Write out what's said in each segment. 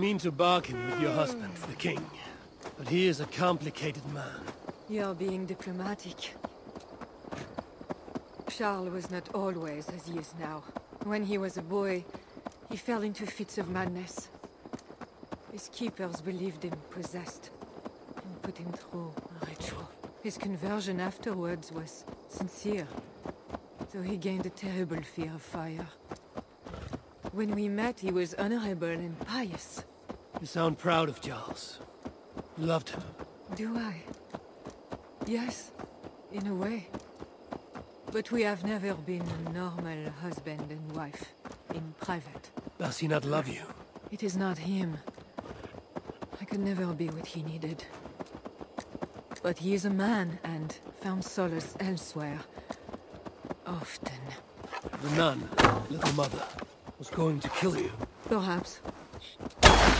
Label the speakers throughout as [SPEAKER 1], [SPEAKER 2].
[SPEAKER 1] mean to bargain with your husband, the king. But he is a complicated man.
[SPEAKER 2] You're being diplomatic. Charles was not always as he is now. When he was a boy, he fell into fits of madness. His keepers believed him possessed, and put him through a ritual. His conversion afterwards was sincere, though he gained a terrible fear of fire. When we met, he was honorable and pious.
[SPEAKER 1] You sound proud of Charles. You loved him.
[SPEAKER 2] Do I? Yes, in a way. But we have never been a normal husband and wife, in private.
[SPEAKER 1] Does he not love you?
[SPEAKER 2] It is not him. I could never be what he needed. But he is a man, and found solace elsewhere. Often.
[SPEAKER 1] The nun, little mother, was going to kill you.
[SPEAKER 2] Perhaps.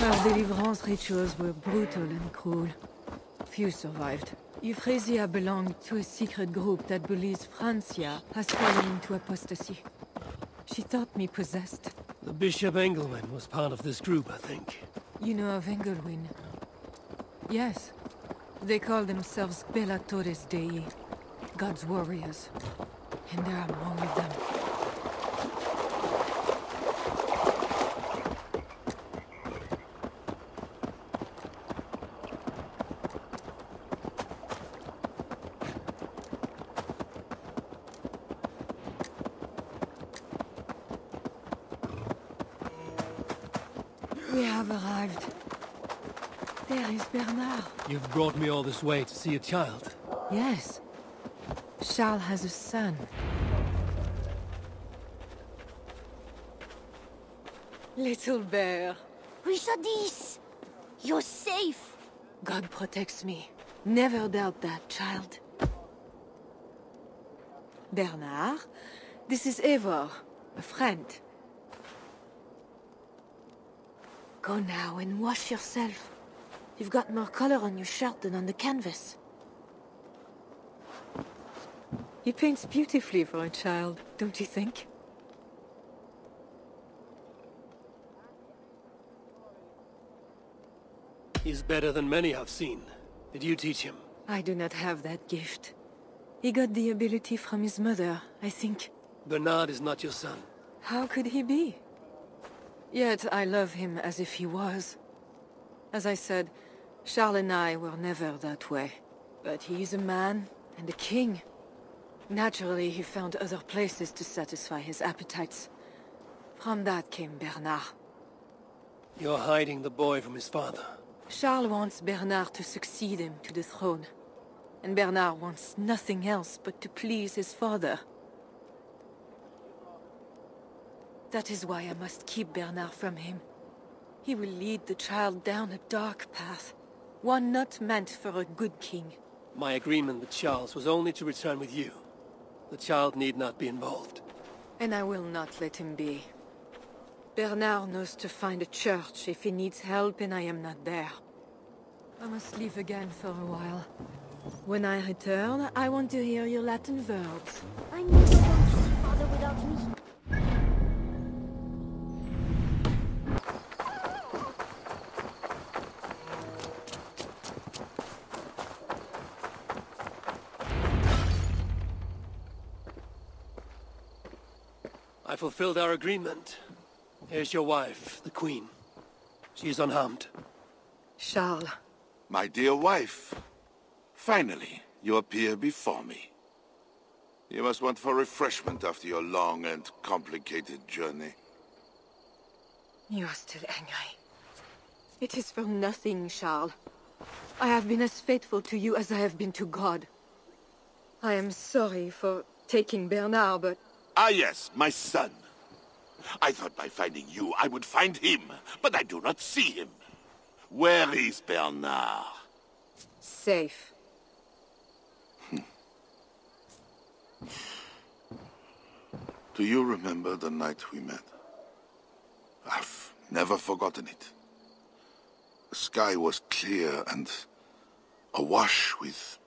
[SPEAKER 2] Her deliverance rituals were brutal and cruel. Few survived. Euphrasia belonged to a secret group that believes Francia has fallen into apostasy. She thought me possessed.
[SPEAKER 1] The Bishop Engelwin was part of this group, I think.
[SPEAKER 2] You know of Engelwin? Yes. They call themselves Bellatores Dei, God's warriors. And there are more of them. We have arrived. There is Bernard.
[SPEAKER 1] You've brought me all this way to see a child.
[SPEAKER 2] Yes. Charles has a son. Little bear.
[SPEAKER 3] Richardis! You're safe!
[SPEAKER 2] God protects me. Never doubt that, child. Bernard, this is Eivor, a friend. Go now and wash yourself. You've got more color on your shirt than on the canvas. He paints beautifully for a child, don't you think?
[SPEAKER 1] He's better than many I've seen. Did you teach him?
[SPEAKER 2] I do not have that gift. He got the ability from his mother, I think.
[SPEAKER 1] Bernard is not your son.
[SPEAKER 2] How could he be? Yet I love him as if he was. As I said, Charles and I were never that way. But he is a man and a king. Naturally, he found other places to satisfy his appetites. From that came Bernard.
[SPEAKER 1] You're hiding the boy from his father.
[SPEAKER 2] Charles wants Bernard to succeed him to the throne. And Bernard wants nothing else but to please his father. That is why I must keep Bernard from him. He will lead the child down a dark path. One not meant for a good king.
[SPEAKER 1] My agreement with Charles was only to return with you. The child need not be involved.
[SPEAKER 2] And I will not let him be. Bernard knows to find a church if he needs help and I am not there. I must leave again for a while. When I return, I want to hear your Latin verbs.
[SPEAKER 1] Fulfilled our agreement. Here's your wife, the Queen. She is unharmed.
[SPEAKER 2] Charles,
[SPEAKER 4] My dear wife, finally you appear before me. You must want for refreshment after your long and complicated journey.
[SPEAKER 2] you are still angry. It is for nothing, Charles. I have been as faithful to you as I have been to God. I am sorry for taking Bernard, but
[SPEAKER 4] Ah yes, my son. I thought by finding you I would find him, but I do not see him. Where is Bernard?
[SPEAKER 2] safe.
[SPEAKER 4] Do you remember the night we met? I've never forgotten it. The sky was clear and awash with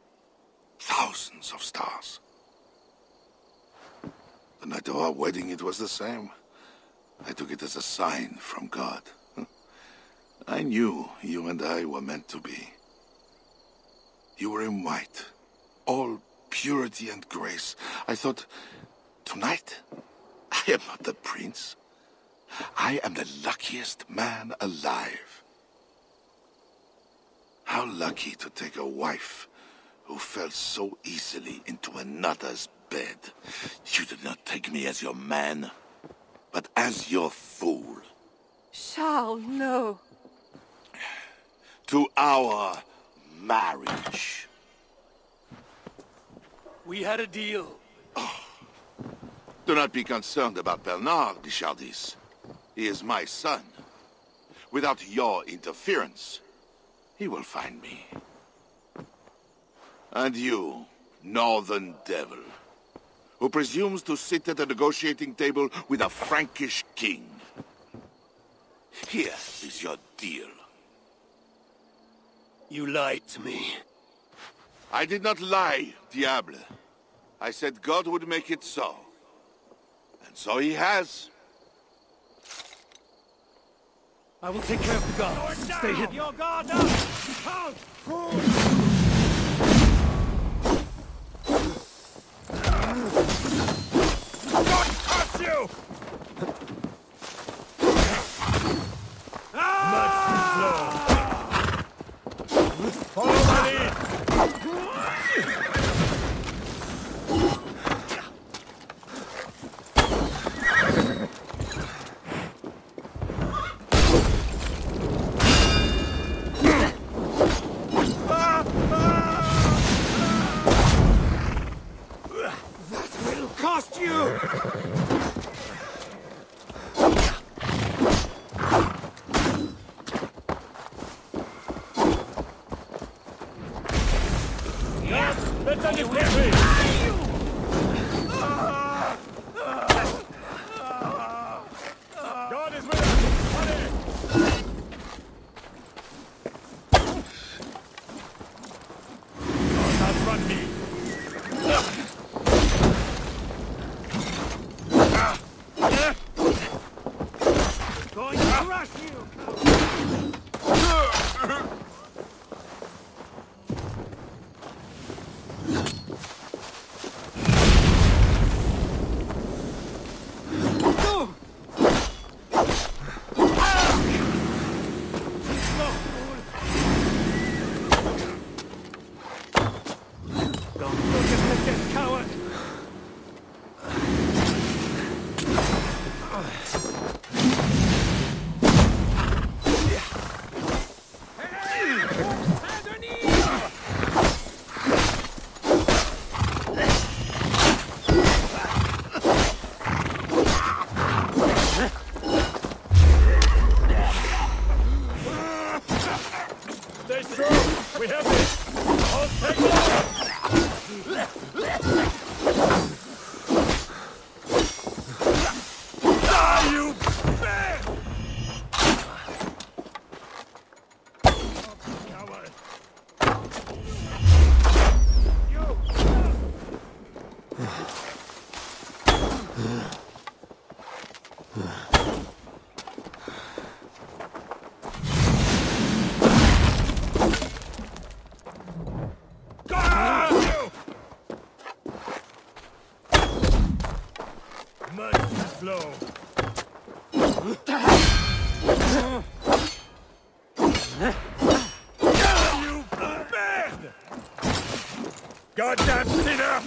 [SPEAKER 4] thousands of stars. The night of our wedding, it was the same. I took it as a sign from God. I knew you and I were meant to be. You were in white, all purity and grace. I thought, tonight, I am not the prince. I am the luckiest man alive. How lucky to take a wife who fell so easily into another's bed. You did not take me as your man, but as your fool.
[SPEAKER 2] Charles, no.
[SPEAKER 4] To our marriage.
[SPEAKER 1] We had a deal. Oh.
[SPEAKER 4] Do not be concerned about Bernard, Richardis. He is my son. Without your interference, he will find me. And you, Northern Devil, who presumes to sit at a negotiating table with a Frankish king. Here is your deal.
[SPEAKER 1] You lied to me.
[SPEAKER 4] I did not lie, Diable. I said God would make it so. And so he has.
[SPEAKER 1] I will take care of the guards. Stay hidden.
[SPEAKER 5] Your guard up! Halt! Let's end this! God is with! Going to crush you! Flow. you man! Goddamn sinner!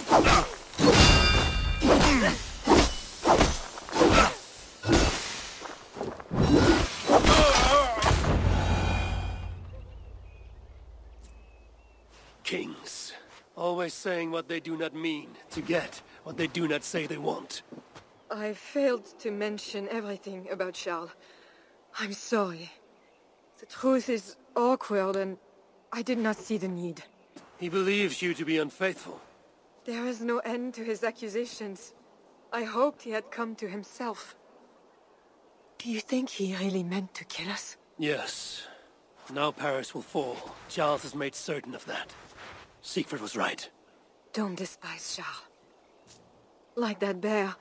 [SPEAKER 1] Kings. Always saying what they do not mean to get what they do not say they want.
[SPEAKER 2] I failed to mention everything about Charles. I'm sorry. The truth is awkward and I did not see the need.
[SPEAKER 1] He believes you to be unfaithful.
[SPEAKER 2] There is no end to his accusations. I hoped he had come to himself. Do you think he really meant to kill us?
[SPEAKER 1] Yes. Now Paris will fall. Charles has made certain of that. Siegfried was right.
[SPEAKER 2] Don't despise Charles. Like that bear,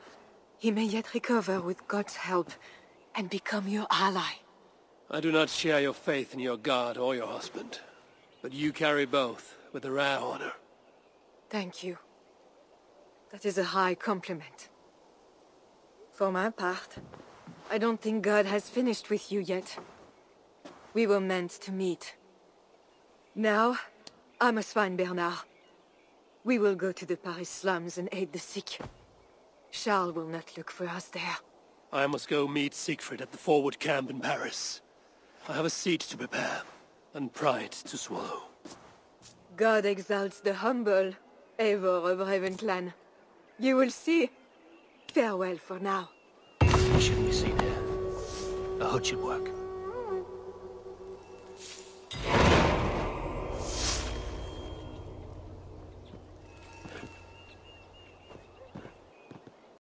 [SPEAKER 2] he may yet recover with God's help and become your ally.
[SPEAKER 1] I do not share your faith in your god or your husband, but you carry both with a rare honor.
[SPEAKER 2] Thank you. That is a high compliment. For my part, I don't think God has finished with you yet. We were meant to meet. Now, I must find Bernard. We will go to the Paris slums and aid the sick. Charles will not look for us there.
[SPEAKER 1] I must go meet Siegfried at the forward camp in Paris. I have a seat to prepare, and pride to swallow.
[SPEAKER 2] God exalts the humble, Eivor of Ravenclan. You will see. Farewell for now.
[SPEAKER 1] You shouldn't be seen here. A hood should work.